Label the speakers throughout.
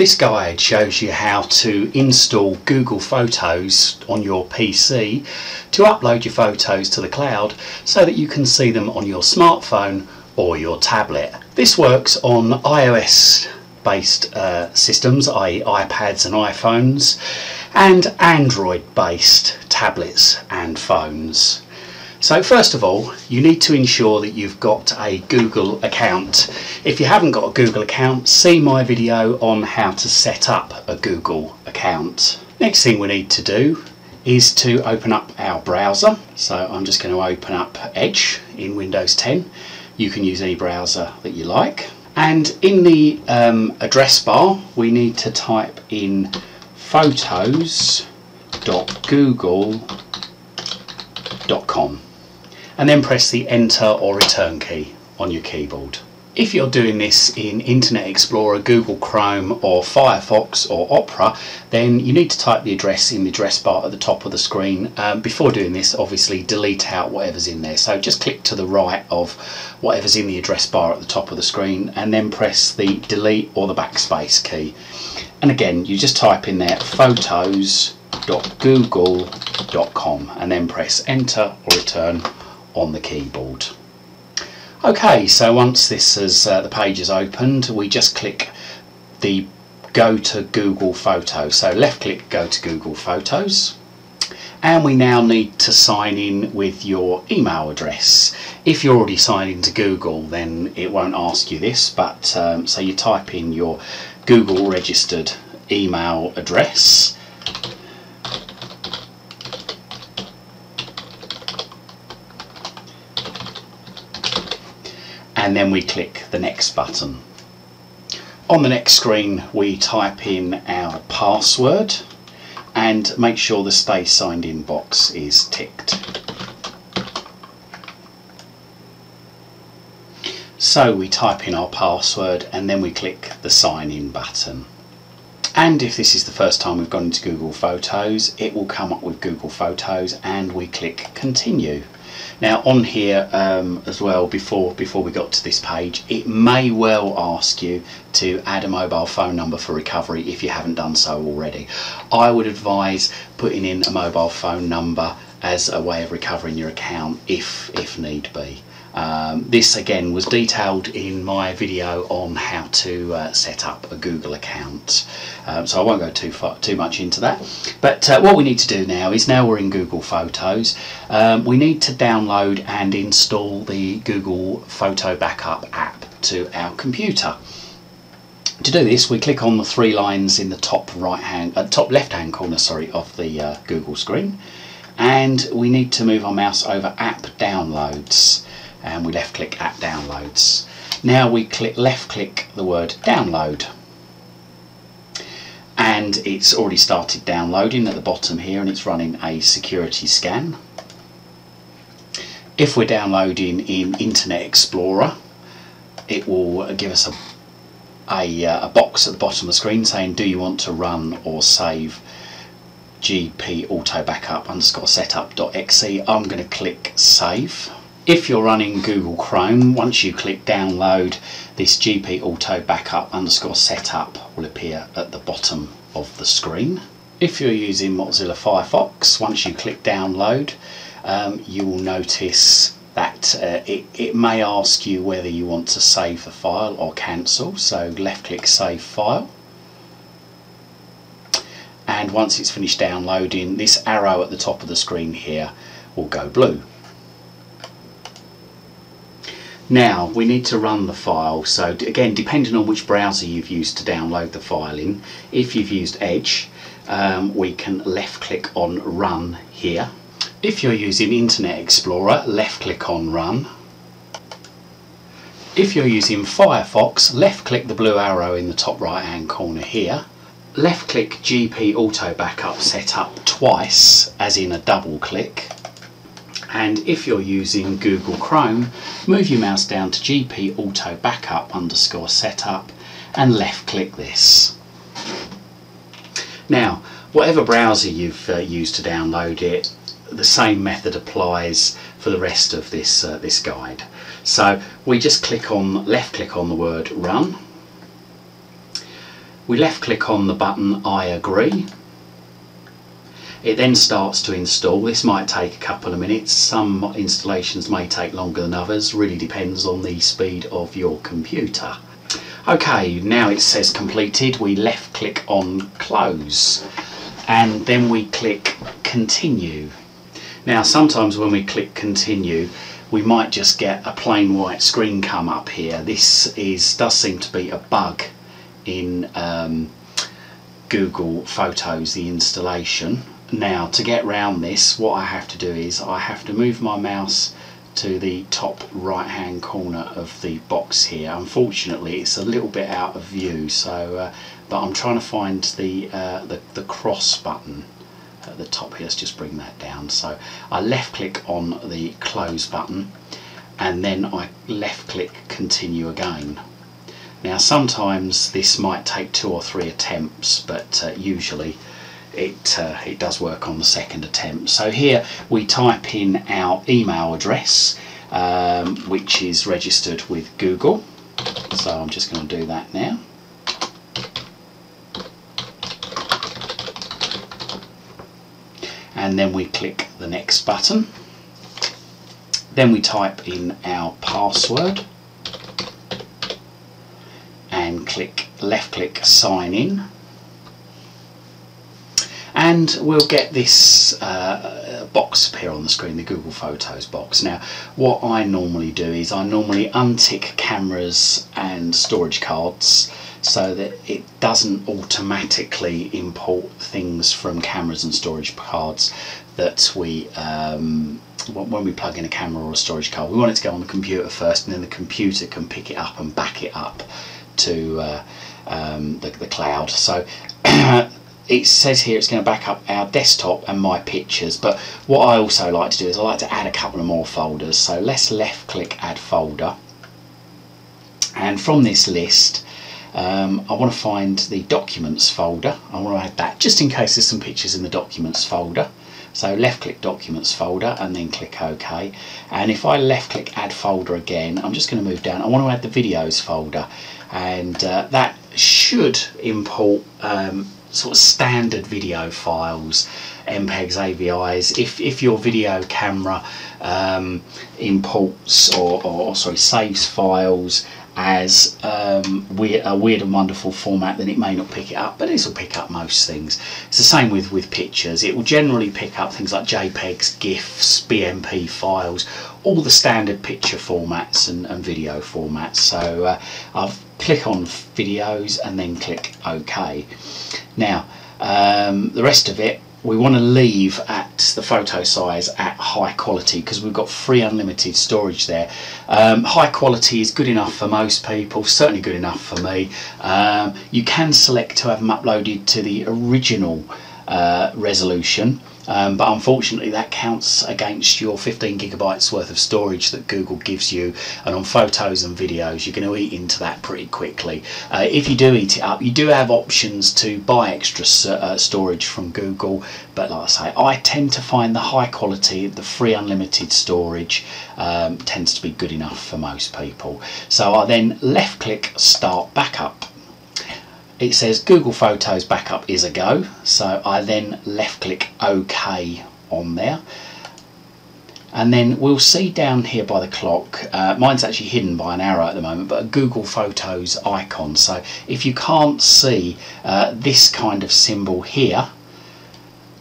Speaker 1: This guide shows you how to install Google Photos on your PC to upload your photos to the cloud so that you can see them on your smartphone or your tablet. This works on iOS based uh, systems, i.e. iPads and iPhones, and Android based tablets and phones. So first of all, you need to ensure that you've got a Google account. If you haven't got a Google account, see my video on how to set up a Google account. Next thing we need to do is to open up our browser. So I'm just going to open up Edge in Windows 10. You can use any browser that you like. And in the um, address bar, we need to type in photos.google.com and then press the enter or return key on your keyboard. If you're doing this in Internet Explorer, Google Chrome or Firefox or Opera then you need to type the address in the address bar at the top of the screen. Um, before doing this obviously delete out whatever's in there so just click to the right of whatever's in the address bar at the top of the screen and then press the delete or the backspace key and again you just type in there photos.google.com and then press enter or return on the keyboard. Okay, so once this is uh, the page is opened, we just click the go to Google Photos. So left click go to Google Photos and we now need to sign in with your email address. If you're already signed into Google then it won't ask you this but um, so you type in your Google registered email address and then we click the next button. On the next screen we type in our password and make sure the stay signed in box is ticked. So we type in our password and then we click the sign in button. And if this is the first time we've gone into Google Photos, it will come up with Google Photos and we click continue. Now on here um, as well, before, before we got to this page, it may well ask you to add a mobile phone number for recovery if you haven't done so already. I would advise putting in a mobile phone number as a way of recovering your account if, if need be. Um, this again was detailed in my video on how to uh, set up a Google account. Um, so I won't go too far too much into that. But uh, what we need to do now is now we're in Google Photos um, we need to download and install the Google Photo Backup app to our computer. To do this we click on the three lines in the top right hand uh, top left hand corner sorry of the uh, Google screen. And we need to move our mouse over app downloads and we left click app downloads. Now we click left click the word download and it's already started downloading at the bottom here and it's running a security scan. If we're downloading in Internet Explorer it will give us a, a, uh, a box at the bottom of the screen saying do you want to run or save gp auto backup underscore setup.exe I'm going to click save if you're running Google Chrome, once you click download, this GP Auto Backup underscore setup will appear at the bottom of the screen. If you're using Mozilla Firefox, once you click download, um, you will notice that uh, it, it may ask you whether you want to save the file or cancel. So left click save file. And once it's finished downloading, this arrow at the top of the screen here will go blue. Now we need to run the file. So again depending on which browser you've used to download the file in if you've used Edge um, we can left click on run here. If you're using Internet Explorer left click on run. If you're using Firefox left click the blue arrow in the top right hand corner here. Left click GP Auto Backup Setup twice as in a double click and if you're using Google Chrome move your mouse down to GP Auto Backup underscore setup and left click this. Now whatever browser you've uh, used to download it the same method applies for the rest of this uh, this guide. So we just click on left click on the word run We left click on the button I agree. It then starts to install. This might take a couple of minutes. Some installations may take longer than others. Really depends on the speed of your computer. Okay, now it says completed. We left click on close and then we click continue. Now sometimes when we click continue we might just get a plain white screen come up here. This is does seem to be a bug in um, Google Photos, the installation. Now to get around this what I have to do is I have to move my mouse to the top right hand corner of the box here. Unfortunately it's a little bit out of view so uh, but I'm trying to find the, uh, the, the cross button at the top here. Let's just bring that down. So I left click on the close button and then I left click continue again. Now sometimes this might take two or three attempts but uh, usually it, uh, it does work on the second attempt. So here we type in our email address um, which is registered with Google. So I'm just going to do that now. and then we click the next button then we type in our password and click left click sign in and we'll get this uh, box appear on the screen, the Google Photos box. Now what I normally do is I normally untick cameras and storage cards so that it doesn't automatically import things from cameras and storage cards that we um, when we plug in a camera or a storage card we want it to go on the computer first and then the computer can pick it up and back it up to uh, um, the, the cloud so it says here it's going to back up our desktop and my pictures but what I also like to do is I like to add a couple of more folders. So let's left click add folder. And from this list um, I want to find the documents folder. I want to add that just in case there's some pictures in the documents folder. So left click documents folder and then click OK. And if I left click add folder again I'm just going to move down. I want to add the videos folder. And uh, that should import um, sort of standard video files MPEGs, AVIs if, if your video camera um, imports or, or sorry saves files as um, weird, a weird and wonderful format then it may not pick it up but this will pick up most things. It's the same with with pictures. It will generally pick up things like JPEGs GIFs BMP files all the standard picture formats and, and video formats. So uh, I'll click on videos and then click OK now um, the rest of it we want to leave at the photo size at high quality because we've got free unlimited storage there. Um, high quality is good enough for most people, certainly good enough for me. Um, you can select to have them uploaded to the original uh, resolution um, but unfortunately that counts against your 15 gigabytes worth of storage that Google gives you and on photos and videos you're going to eat into that pretty quickly. Uh, if you do eat it up you do have options to buy extra uh, storage from Google but like I say I tend to find the high quality the free unlimited storage um, tends to be good enough for most people. So I then left click start backup it says Google Photos backup is a go so I then left click OK on there. And then we'll see down here by the clock uh, mine's actually hidden by an arrow at the moment but a Google Photos icon. So if you can't see uh, this kind of symbol here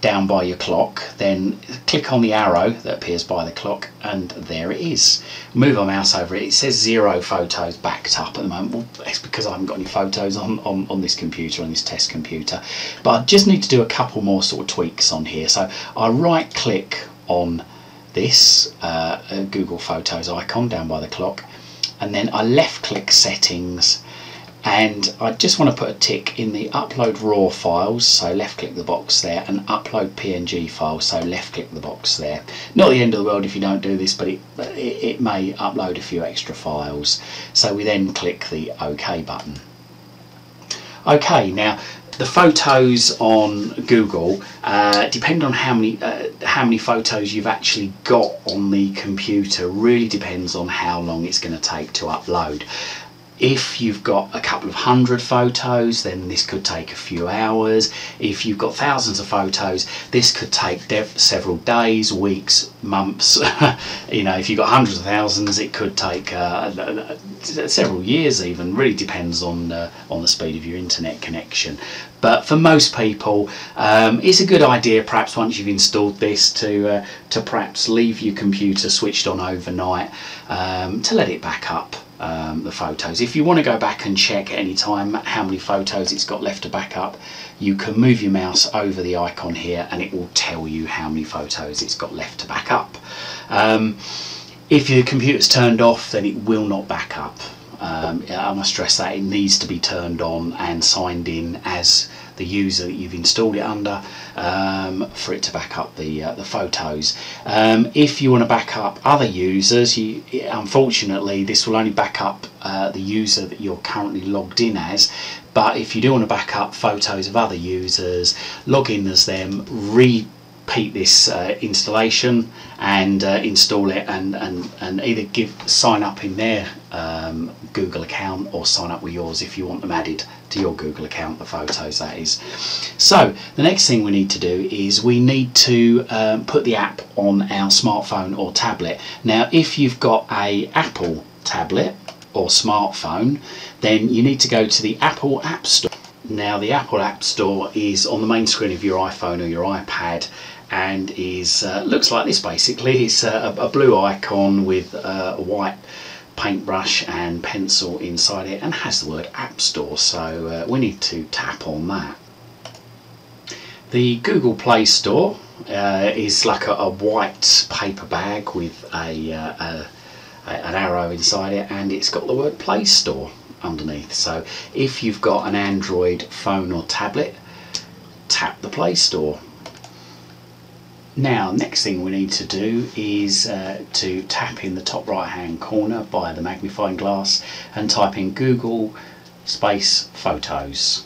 Speaker 1: down by your clock then click on the arrow that appears by the clock and there it is. Move our mouse over it. It says zero photos backed up at the moment. Well it's because I haven't got any photos on, on, on this computer on this test computer. But I just need to do a couple more sort of tweaks on here. So I right click on this uh, Google Photos icon down by the clock and then I left click settings and I just want to put a tick in the upload raw files so left click the box there and upload PNG files so left click the box there. Not the end of the world if you don't do this but it, it, it may upload a few extra files. So we then click the OK button. Okay now the photos on Google uh, depend on how many uh, how many photos you've actually got on the computer really depends on how long it's going to take to upload if you've got a couple of hundred photos, then this could take a few hours. If you've got thousands of photos, this could take several days, weeks, months. you know, if you've got hundreds of thousands, it could take uh, several years even. Really depends on uh, on the speed of your internet connection. But for most people, um, it's a good idea perhaps once you've installed this to uh, to perhaps leave your computer switched on overnight um, to let it back up um, the photos. If you want to go back and check any time how many photos it's got left to back up, you can move your mouse over the icon here and it will tell you how many photos it's got left to back up. Um, if your computer's turned off, then it will not back up. Um, I must stress that it needs to be turned on and signed in as the user that you've installed it under um, for it to back up the uh, the photos. Um, if you want to back up other users, you, unfortunately this will only back up uh, the user that you're currently logged in as. But if you do want to back up photos of other users, log in as them, read repeat this uh, installation and uh, install it and, and, and either give sign up in their um, Google account or sign up with yours if you want them added to your Google account, the photos that is. So the next thing we need to do is we need to um, put the app on our smartphone or tablet. Now if you've got a Apple tablet or smartphone then you need to go to the Apple App Store. Now the Apple App Store is on the main screen of your iPhone or your iPad and is uh, looks like this basically. It's a, a blue icon with a white paintbrush and pencil inside it and has the word App Store so uh, we need to tap on that. The Google Play Store uh, is like a, a, white paper bag with a, uh, a, an arrow inside it and it's got the word Play Store underneath so if you've got an Android phone or tablet tap the Play Store now, next thing we need to do is uh, to tap in the top right hand corner by the magnifying glass and type in Google space photos.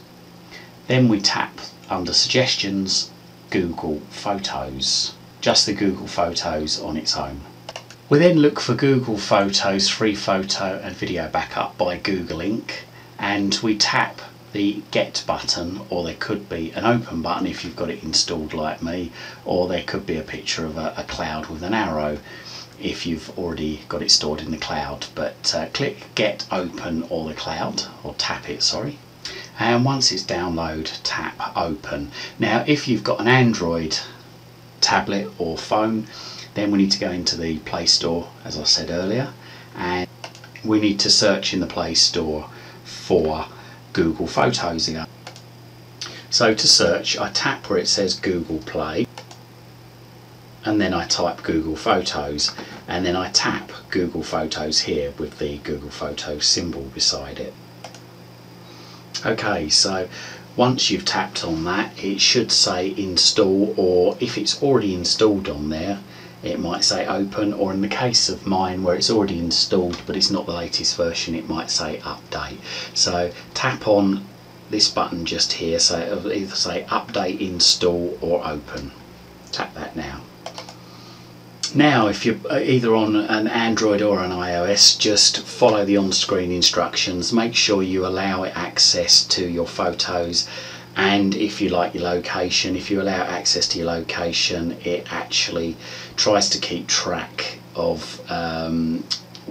Speaker 1: Then we tap under suggestions Google Photos, just the Google Photos on its own. We then look for Google Photos free photo and video backup by Google Inc and we tap the get button or there could be an open button if you've got it installed like me or there could be a picture of a, a cloud with an arrow if you've already got it stored in the cloud. But uh, click get open or the cloud or tap it sorry. And once it's download tap open. Now if you've got an Android tablet or phone then we need to go into the Play Store as I said earlier and we need to search in the Play Store for Google Photos again. So to search, I tap where it says Google Play and then I type Google Photos and then I tap Google Photos here with the Google Photos symbol beside it. Okay, so once you've tapped on that, it should say install or if it's already installed on there, it might say open or in the case of mine where it's already installed but it's not the latest version it might say update. So tap on this button just here so it'll either say update install or open. Tap that now. Now if you're uh, either on an Android or an iOS just follow the on-screen instructions. Make sure you allow it access to your photos and if you like your location if you allow access to your location it actually tries to keep track of um,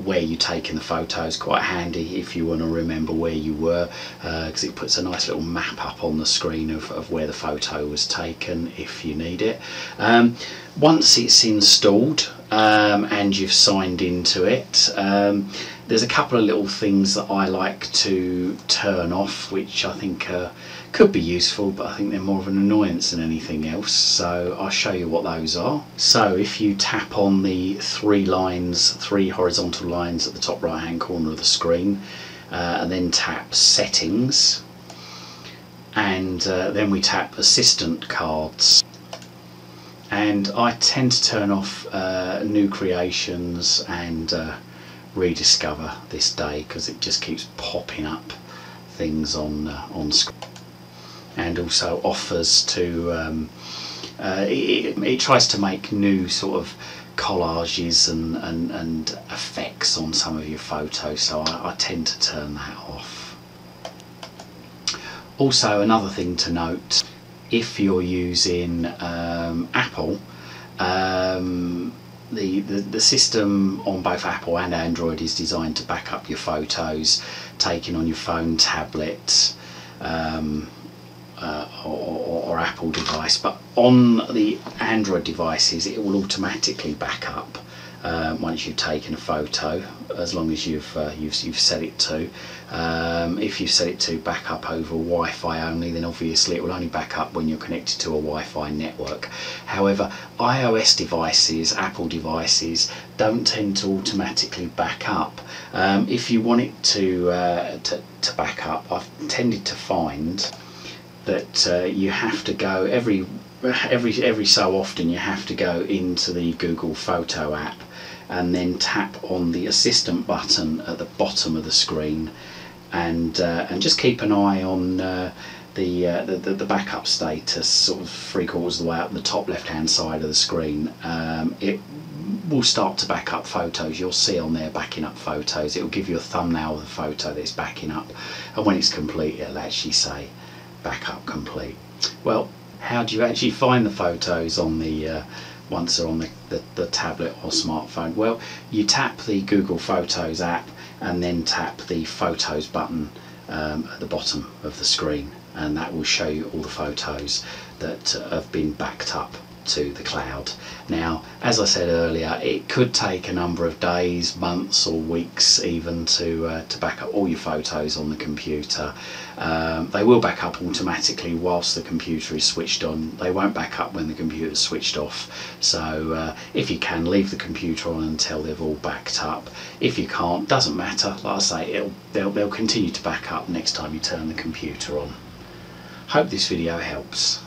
Speaker 1: where you're taking the photos. Quite handy if you want to remember where you were because uh, it puts a nice little map up on the screen of, of where the photo was taken if you need it. Um, once it's installed um, and you've signed into it um, there's a couple of little things that I like to turn off which I think uh, could be useful but I think they're more of an annoyance than anything else so I'll show you what those are. So if you tap on the three lines, three horizontal lines at the top right hand corner of the screen uh, and then tap settings and uh, then we tap assistant cards and I tend to turn off uh, new creations and uh, rediscover this day because it just keeps popping up things on uh, on screen and also offers to um, uh, it, it, tries to make new sort of collages and, and, and effects on some of your photos so I, I tend to turn that off. Also another thing to note if you're using um, Apple um, the, the, the system on both Apple and Android is designed to back up your photos taken on your phone, tablet, um, uh, or, or, Apple device. But on the Android devices, it will automatically back up um, once you've taken a photo, as long as you've uh, you've, you've set it to. Um, if you set it to back up over Wi-Fi only, then obviously it will only back up when you're connected to a Wi-Fi network. However, iOS devices, Apple devices, don't tend to automatically back up. Um, if you want it to, uh, to, to back up, I've tended to find that uh, you have to go every every every so often you have to go into the Google Photo app and then tap on the assistant button at the bottom of the screen and uh, and just keep an eye on uh, the, uh, the, the backup status sort of three quarters of the way up the top left hand side of the screen. Um, it will start to back up photos. You'll see on there backing up photos. It will give you a thumbnail of the photo that's backing up. And when it's complete it'll actually say backup complete well how do you actually find the photos on the uh, once they're on the, the, the, tablet or smartphone? Well, you tap the Google Photos app and then tap the Photos button um, at the bottom of the screen and that will show you all the photos that have been backed up to the cloud. Now, as I said earlier, it could take a number of days, months or weeks even to, uh, to back up all your photos on the computer. Um, they will back up automatically whilst the computer is switched on. They won't back up when the computer is switched off. So uh, if you can, leave the computer on until they've all backed up. If you can't, doesn't matter. Like I say, they'll, they'll continue to back up next time you turn the computer on. Hope this video helps.